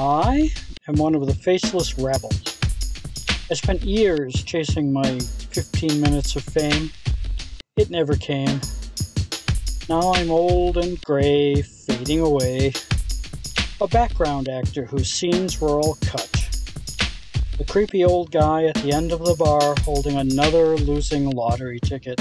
I am one of the faceless rebels. I spent years chasing my 15 minutes of fame. It never came. Now I'm old and gray, fading away. A background actor whose scenes were all cut. The creepy old guy at the end of the bar holding another losing lottery ticket.